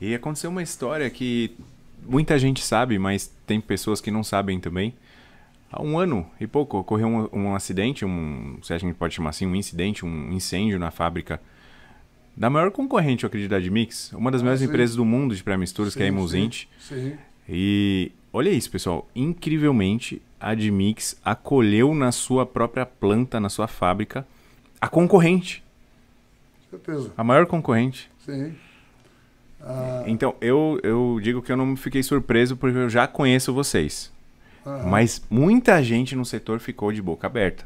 E aconteceu uma história que muita gente sabe, mas tem pessoas que não sabem também. Há um ano e pouco ocorreu um, um acidente, um, se a gente pode chamar assim, um incidente, um incêndio na fábrica da maior concorrente, eu acredito, da Admix, uma das Ah, maiores sim. empresas do mundo de pré-misturas, que é a Emulsint. Sim, sim. E olha isso, pessoal. Incrivelmente, a Admix acolheu na sua própria planta, na sua fábrica, a concorrente, certeza. a maior concorrente. Sim. Ah, Então, eu, eu digo que eu não fiquei surpreso porque eu já conheço vocês. Mas muita gente no setor ficou de boca aberta.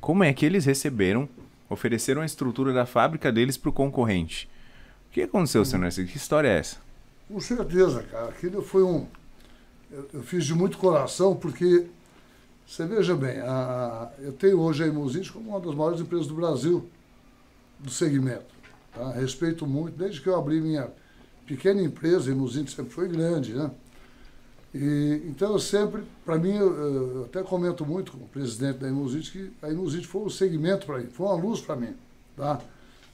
Como é que eles receberam, ofereceram a estrutura da fábrica deles para o concorrente? O que aconteceu, senhor Narciso? Que história é essa? Com certeza, cara. Aquilo foi um. Eu, eu fiz de muito coração, porque você veja bem, a, eu tenho hoje a Emulsint como uma das maiores empresas do Brasil do segmento. Tá? Respeito muito, desde que eu abri minha pequena empresa, a Emulsint sempre foi grande, né? E, então eu sempre, para mim, eu, eu até comento muito com o presidente da Emulsint que a Emulsint foi um segmento para mim, foi uma luz para mim, tá?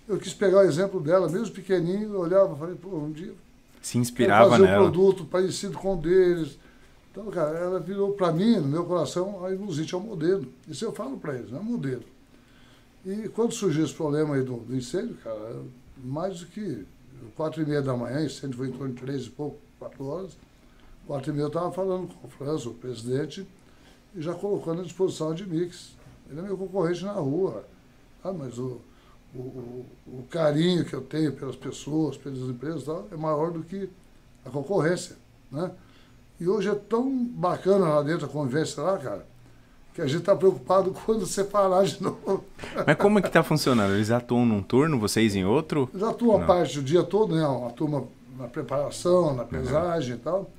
Eu quis pegar o exemplo dela, mesmo pequenininho, eu olhava e falei, pô, um dia Se inspirava fazer um nela. produto parecido com o deles. Então, cara, ela virou para mim, no meu coração, a Ilusite é um modelo. Isso eu falo para eles, é um modelo. E quando surgiu esse problema aí do, do incêndio, cara, mais do que quatro e meia da manhã, incêndio foi em torno de três e pouco, quatro horas, quatro e meia eu estava falando com o França, o presidente, e já colocando à disposição de Mix. Ele é meu concorrente na rua. Ah, mas o, o, o, carinho que eu tenho pelas pessoas, pelas empresas tal, é maior do que a concorrência, né? E hoje é tão bacana lá dentro a convivência lá, cara, que a gente está preocupado quando separar de novo. Mas como é que tá funcionando? Eles atuam num turno, vocês em outro? Já atuam Não. a parte do dia todo, né? Uma turma na preparação, na pesagem e tal.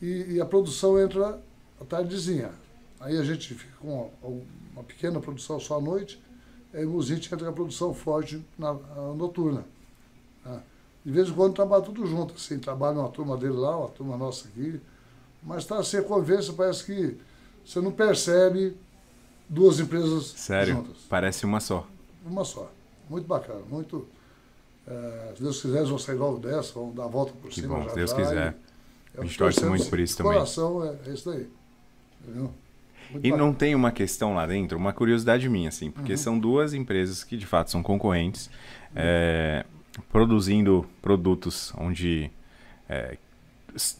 E, e a produção entra à tardezinha. Aí a gente fica com uma, uma pequena produção só à noite. Aí o Musite entra com a produção forte na, na noturna. né? De vez em quando trabalha tudo junto, assim, trabalha uma turma dele lá, uma turma nossa aqui. Mas está assim, a convivência parece que você não percebe duas empresas Sério? juntas. Parece uma só. Uma só. Muito bacana, muito. eh, se Deus quiser, eles vão sair logo dessa, vão dar a volta por Que cima. bom, se Deus já, quiser. e- A gente torce muito por isso também. coração é, é isso daí. Entendeu? Muito E bacana. não tem uma questão lá dentro, uma curiosidade minha, assim, porque Uhum. são duas empresas que de fato são concorrentes, é, produzindo produtos onde é,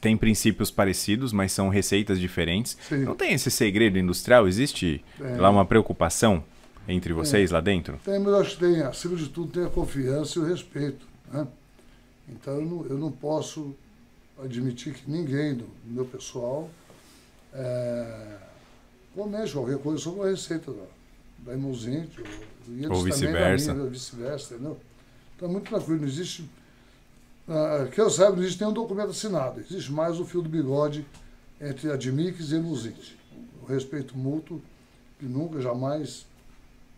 tem princípios parecidos, mas são receitas diferentes. Sim. Não tem esse segredo industrial? Existe Tem. lá uma preocupação entre vocês lá dentro? Tem, mas eu acho que tem, acima de tudo, tem a confiança e o respeito. Né? Então eu não, eu não posso admitir que ninguém do, meu pessoal é, comente qualquer coisa sobre a receita da, da ou, Ou vice-versa. vice-versa, entendeu? Então é muito tranquilo, não existe. Ah, que eu saiba, não existe nenhum documento assinado. Existe mais o fio do bigode entre a Admix e Emulsint. O respeito mútuo, que nunca, jamais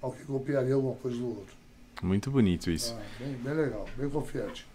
alguém copiaria alguma coisa do outro. Muito bonito isso. Ah, bem, bem legal, bem confiante.